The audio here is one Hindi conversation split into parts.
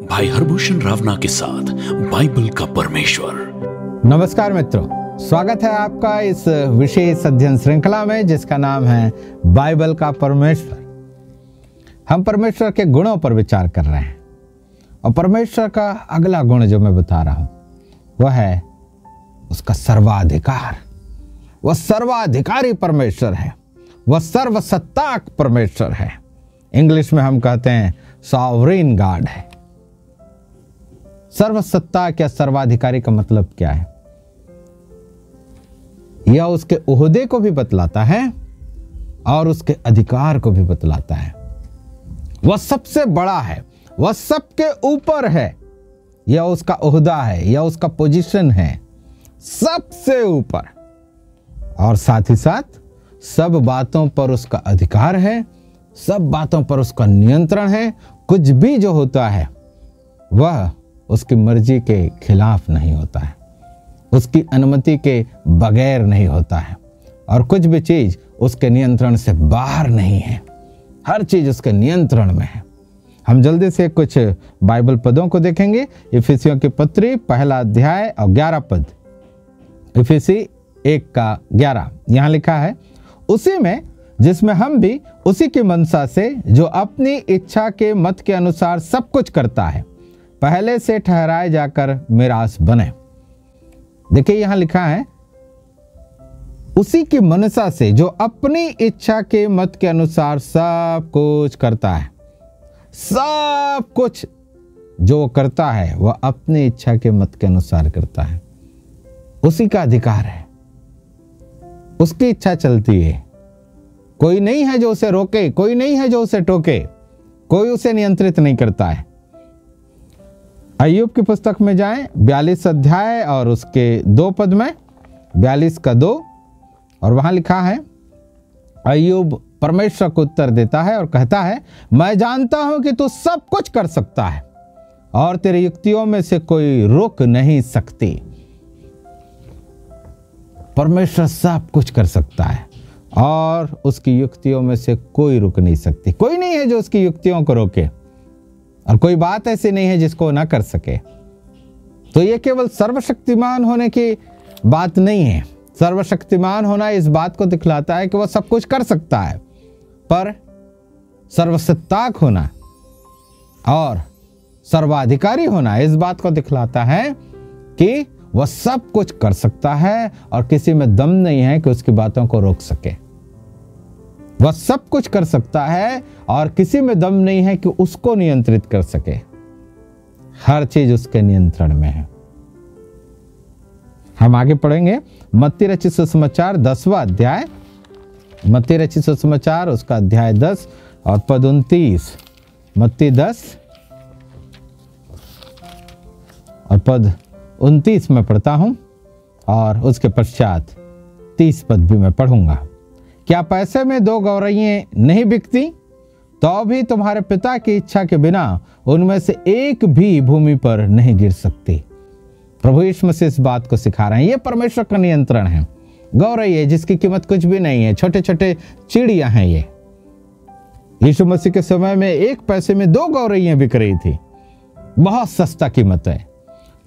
भाई हरभूषण रावना के साथ बाइबल का परमेश्वर। नमस्कार मित्रों, स्वागत है आपका इस विशेष अध्ययन श्रृंखला में, जिसका नाम है बाइबल का परमेश्वर। हम परमेश्वर के गुणों पर विचार कर रहे हैं और परमेश्वर का अगला गुण जो मैं बता रहा हूँ, वह है उसका सर्वाधिकार। वह सर्वाधिकारी परमेश्वर है। वह सर्वसत्ताक परमेश्वर है। इंग्लिश में हम कहते हैं सॉवरीन गॉड है। सर्वसत्ता क्या सर्वाधिकारी का मतलब क्या है? यह उसके उहदे को भी बतलाता है और उसके अधिकार को भी बतलाता है। वह सबसे बड़ा है, वह सबके ऊपर है यह उसका उहदा है यह उसका पोजीशन है, सबसे ऊपर। और साथ ही साथ, सब बातों पर उसका अधिकार है, सब बातों पर उसका नियंत्रण है, कुछ भी जो होता है, वह उसकी मर्ज़ी के खिलाफ नहीं होता है। उसकी अनुमति के बगैर नहीं होता है। और कुछ भी चीज़ उसके नियंत्रण से बाहर नहीं है। हर चीज़ उसके नियंत्रण में है। हम जल्दी से कुछ बाइबल पदों को देखेंगे। इफिसियों की पत्री, पहला अध्याय और ग्यारह पद। इफिसी एक का ग्यारह। यहाँ लिखा है, उसी में, जिसमें हम भी उसी की मनसा से, जो अपनी इच्छा के मत के अनुसार सब कुछ करता है पहले से ठहराए जाकर मिरास बने। देखिए यहाँ लिखा है, उसी की मनसा से जो अपनी इच्छा के मत के अनुसार सब कुछ करता है, सब कुछ जो करता है वह अपनी इच्छा के मत के अनुसार करता है। उसी का अधिकार है। उसकी इच्छा चलती है। कोई नहीं है जो उसे रोके, कोई नहीं है जो उसे टोके, कोई उसे नियंत्रित नहीं करता है। अयुब की पुस्तक में जाएँ, बयालीस अध्याय और उसके दो पद में बयालीस का दो, और वहाँ लिखा है अयुब परमेश्वर को उत्तर देता है और कहता है, मैं जानता हूँ कि तू सब कुछ कर सकता है, और तेरे युक्तियों में से कोई रोक नहीं सकती। परमेश्वर सब कुछ कर सकता है, और उसकी युक्तियों में से कोई रुक नहीं सकती। कोई नहीं है जो उसकी युक्तियों को रोके। और कोई बात ऐसी नहीं है जिसको ना कर सके। तो ये केवल सर्वशक्तिमान होने की बात नहीं है। सर्वशक्तिमान होना इस बात को दिखलाता है कि वह सब कुछ कर सकता है। पर सर्वसत्ताक होना और सर्वाधिकारी होना इस बात को दिखलाता है कि वह सब कुछ कर सकता है और किसी में दम नहीं है कि उसकी बातों को रोक सके। वह सब कुछ कर सकता है और किसी में दम नहीं है कि उसको नियंत्रित कर सके। हर चीज़ उसके नियंत्रण में है। हम आगे पढ़ेंगे। मत्ती रचित सुसमाचार, दसवा अध्याय। मत्ती रचित सुसमाचार, उसका अध्याय दस और पद उनतीस। मत्ती दस और पद उनतीस में पढ़ता हूँ और उसके पश्चात तीस पद भी मैं पढ़ूँगा। क्या पैसे में दो गौरैये नहीं बिकती? तो भी तुम्हारे पिता की इच्छा के बिना उनमें से एक भी भूमि पर नहीं गिर सकती। प्रभु यीशु मसीह इस बात को सिखा रहे हैं। ये परमेश्वर का नियंत्रण है। गौरैये, जिसकी कीमत कुछ भी नहीं है छोटे छोटे चिड़िया हैं ये। यीशु मसीह के समय में एक पैसे में दो गौरैया बिक रही थी। बहुत सस्ता कीमत है।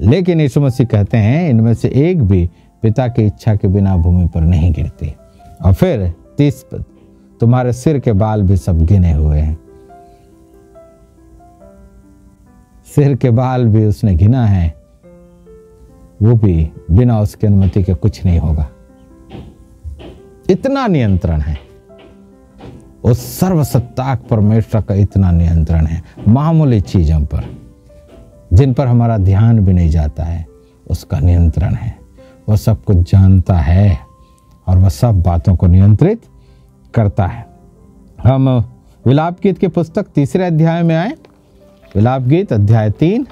लेकिन यीशु मसीह कहते हैं, इनमें से एक भी पिता की इच्छा के बिना भूमि पर नहीं गिरती। और फिर तीस तुम्हारे सिर के बाल भी सब गिने हुए हैं। सिर के बाल भी उसने गिना है, वो भी बिना उसकी अनुमति के कुछ नहीं होगा। इतना नियंत्रण है, उस सर्वसत्ताक परमेश्वर का इतना नियंत्रण है, मामूली चीज़ों पर, जिन पर हमारा ध्यान भी नहीं जाता है, उसका नियंत्रण है, वो सब कुछ जानता है। और वह सब बातों को नियंत्रित करता है। हम विलाप गीत के पुस्तक तीसरे अध्याय में आए। विलाप गीत अध्याय तीन।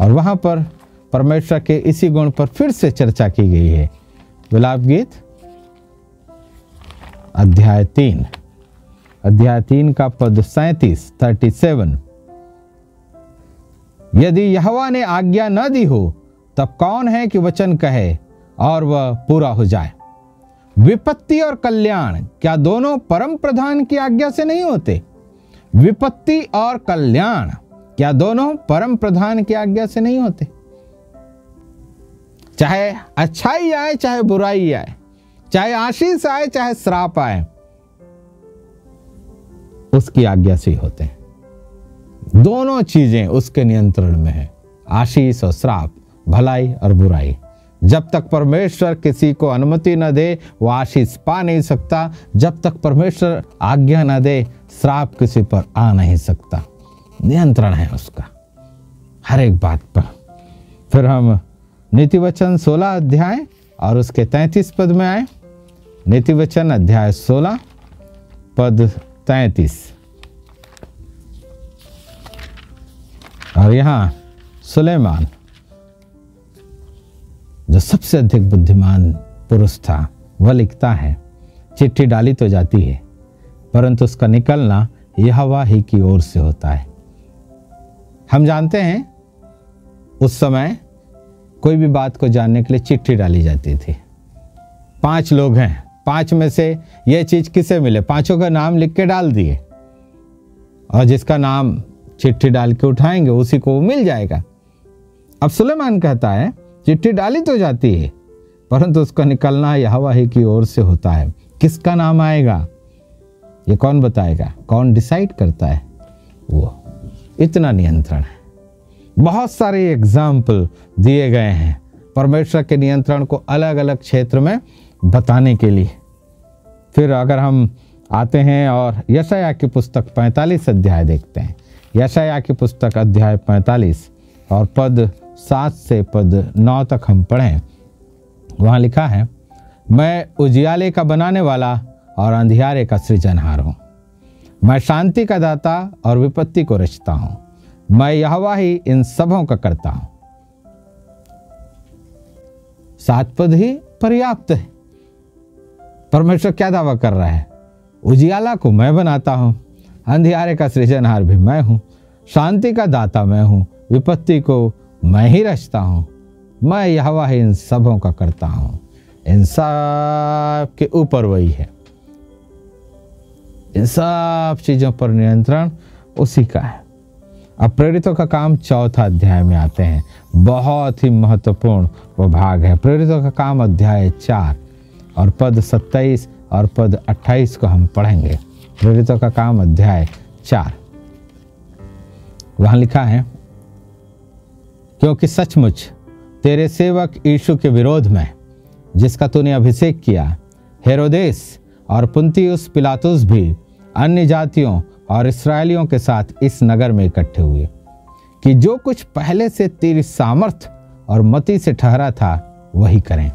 और वहाँ पर परमेश्वर के इसी गुण पर फिर से चर्चा की गई है। विलाप गीत अध्याय तीन। अध्याय तीन का पद सैतीस थर्टी सेवन यदि यहवा ने आज्ञा न दी हो, तब कौन है कि वचन कहे? और वह पूरा हो जाए। विपत्ति और कल्याण क्या दोनों परम प्रधान की आज्ञा से नहीं होते? विपत्ति और कल्याण क्या दोनों परम प्रधान की आज्ञा से नहीं होते? चाहे अच्छाई आए, चाहे बुराई आए, चाहे आशीष आए, चाहे श्राप आए, उसकी आज्ञा से ही होते हैं। दोनों चीज़ें उसके नियंत्रण में है। आशीष और श्राप, भलाई और बुराई। जब तक परमेश्वर किसी को अनुमति न दे, वो आशीष पा नहीं सकता। जब तक परमेश्वर आज्ञा न दे, श्राप किसी पर आ नहीं सकता। नियंत्रण है उसका। हर एक बात पर। फिर हम नीति वचन सोलह अध्याय और उसके तैतीस पद में आए। नीति वचन अध्याय सोलह, पद तैतीस। और यहाँ, सुलेमान। जो सबसे अधिक बुद्धिमान पुरुष था, वह लिखता है, चिट्ठी डाली तो जाती है, परंतु उसका निकलना यह हवा ही की ओर से होता है। हम जानते हैं, उस समय कोई भी बात को जानने के लिए चिट्ठी डाली जाती थी। पाँच लोग हैं, पाँच में से यह चीज़ किसे मिले? पाँचों का नाम लिख के डाल दिए। और जिसका नाम चिट्ठी डाल के उठाएँगे, उसी को वो मिल जाएगा। अब सुलेमान कहता है चिट्ठी डाली तो जाती है, परंतु उसका निकलना यह हवा ही की ओर से होता है। किसका नाम आएगा? ये कौन बताएगा? कौन डिसाइड करता है? वो। इतना नियंत्रण है। बहुत सारे एग्ज़ाम्पल दिए गए हैं परमेश्वर के नियंत्रण को अलग अलग क्षेत्र में बताने के लिए। फिर अगर हम आते हैं और यशया की पुस्तक 45 अध्याय देखते हैं। यशया की पुस्तक अध्याय 45 और पद सात से पद नौ तक हम पढ़ें। वहाँ लिखा है, मैं उजियाले का बनाने वाला और अंधियारे का सृजनहार हूँ। मैं शांति का दाता और विपत्ति को रचता हूँ। मैं यहवा ही इन सबों का करता हूँ। सात पद ही पर्याप्त है। परमेश्वर क्या दावा कर रहा है? उजियाला को मैं बनाता हूँ, अंधियारे का सृजनहार भी मैं हूँ, शांति का दाता मैं हूँ विपत्ति को मैं ही रचता हूँ। मैं यहवा ही इन सबों का करता हूँ। इन सब के ऊपर वही है। इन सब चीज़ों पर नियंत्रण उसी का है। अब प्रेरितों का काम चौथा अध्याय में आते हैं। बहुत ही महत्वपूर्ण वो भाग है। प्रेरितों का काम अध्याय चार और पद सत्ताईस और पद अट्ठाईस को हम पढ़ेंगे। प्रेरितों का काम अध्याय चार। वहाँ लिखा है क्योंकि सचमुच तेरे सेवक यीशु के विरोध में, जिसका तूने अभिषेक किया, हेरोदेस और पुंतियुस पिलातुस भी अन्य जातियों और इसराइलियों के साथ इस नगर में इकट्ठे हुए, कि जो कुछ पहले से तेरी सामर्थ और मति से ठहरा था, वही करें।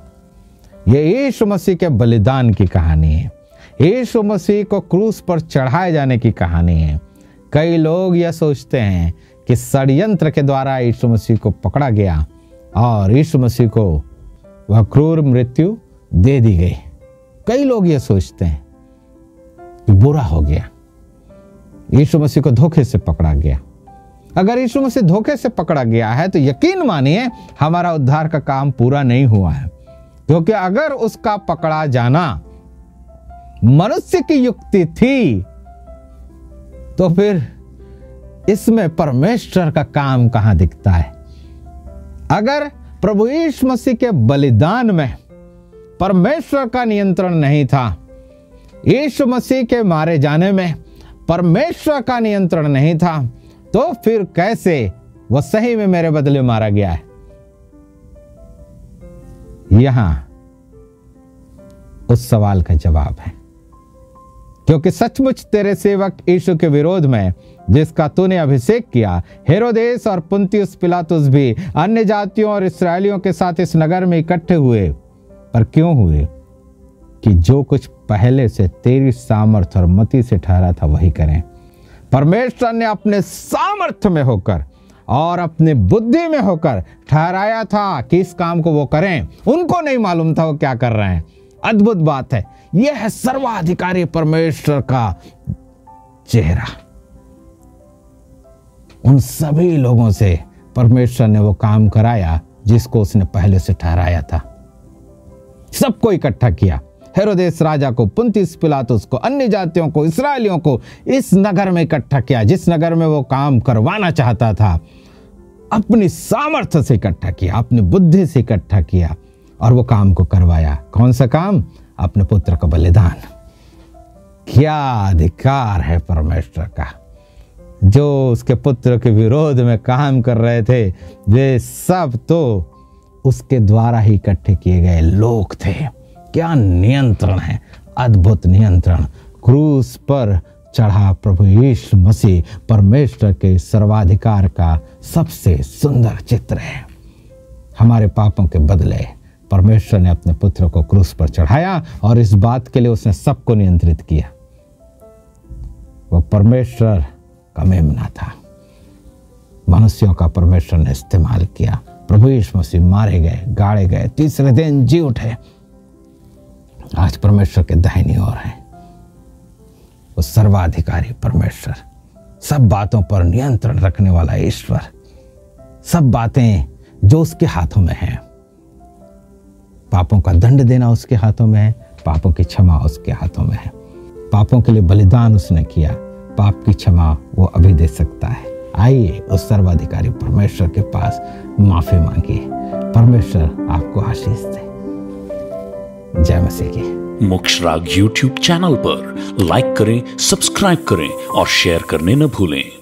यह यीशु मसीह के बलिदान की कहानी है। यीशु मसीह को क्रूस पर चढ़ाए जाने की कहानी है। कई लोग यह सोचते हैं कि षड्यंत्र के द्वारा यीशु मसीह को पकड़ा गया और यीशु मसीह को वह क्रूर मृत्यु दे दी गई। कई लोग यह सोचते हैं कि बुरा हो गया। यीशु मसीह को धोखे से पकड़ा गया। अगर यीशु मसीह धोखे से पकड़ा गया है तो यकीन मानिए, हमारा उद्धार का काम पूरा नहीं हुआ है। क्योंकि अगर उसका पकड़ा जाना मनुष्य की युक्ति थी तो फिर इसमें परमेश्वर का काम कहाँ दिखता है? अगर प्रभु यीशु मसीह के बलिदान में परमेश्वर का नियंत्रण नहीं था, यीशु मसीह के मारे जाने में परमेश्वर का नियंत्रण नहीं था तो फिर कैसे वह सही में मेरे बदले मारा गया है? यहाँ उस सवाल का जवाब है। क्योंकि सचमुच तेरे सेवक यीशु के विरोध में जिसका तूने अभिषेक किया। हेरोदेस और पुंतियुस पिलातुस भी अन्य जातियों और इसराइलियों के साथ इस नगर में इकट्ठे हुए। पर क्यों हुए? कि जो कुछ पहले से तेरी सामर्थ्य और मति से ठहरा था, वही करें। परमेश्वर ने अपने सामर्थ्य में होकर और अपने बुद्धि में होकर ठहराया था कि इस काम को वो करें। उनको नहीं मालूम था वो क्या कर रहे हैं। अद्भुत बात है। यह है सर्वाधिकारी परमेश्वर का चेहरा। उन सभी लोगों से परमेश्वर ने वो काम कराया, जिसको उसने पहले से ठहराया था। सबको इकट्ठा किया। हेरोदेस राजा को, पुंतिस पिलातुस को, अन्य जातियों को इसराइलियों को इस नगर में इकट्ठा किया, जिस नगर में वो काम करवाना चाहता था। अपनी सामर्थ्य से इकट्ठा किया, अपनी बुद्धि से इकट्ठा किया। और वो काम को करवाया। कौन सा काम? अपने पुत्र का बलिदान। क्या अधिकार है परमेश्वर का? जो उसके पुत्र के विरोध में काम कर रहे थे, वे सब तो उसके द्वारा ही इकट्ठे किए गए लोग थे। क्या नियंत्रण है? अद्भुत नियंत्रण। क्रूस पर चढ़ा प्रभु यीशु मसीह, परमेश्वर के सर्वाधिकार का सबसे सुंदर चित्र है। हमारे पापों के बदले परमेश्वर ने अपने पुत्र को क्रूस पर चढ़ाया और इस बात के लिए उसने सबको नियंत्रित किया। वह परमेश्वर का मेमना था। मनुष्यों का परमेश्वर ने इस्तेमाल किया। प्रभु यीशु मसीह मारे गए, गाड़े गए, तीसरे दिन जी उठे। आज परमेश्वर के दाहिनी ओर है। वो सर्वाधिकारी परमेश्वर। सब बातों पर नियंत्रण रखने वाला ईश्वर। सब बातें जो उसके हाथों में हैं। पापों का दंड देना उसके हाथों में है, पापों की क्षमा उसके हाथों में है। पापों के लिए बलिदान उसने किया, पाप की क्षमा वो अभी दे सकता है। आइए उस सर्वाधिकारी परमेश्वर के पास माफ़ी मांगिए परमेश्वर आपको आशीष दे। जय मसीह की। मोक्ष राग यूट्यूब चैनल पर लाइक करें, सब्सक्राइब करें और शेयर करने न भूलें।